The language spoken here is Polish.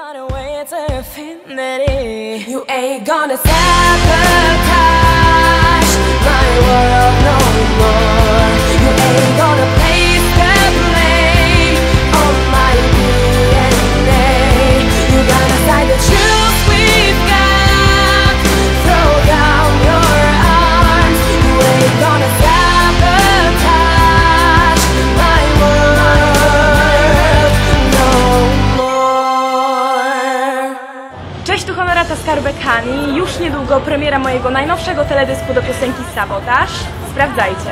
gonna wait to. You ain't gonna tap her. Cześć, tu Honorata Skarbekani. Już niedługo premiera mojego najnowszego teledysku do piosenki Sabotaż. Sprawdzajcie.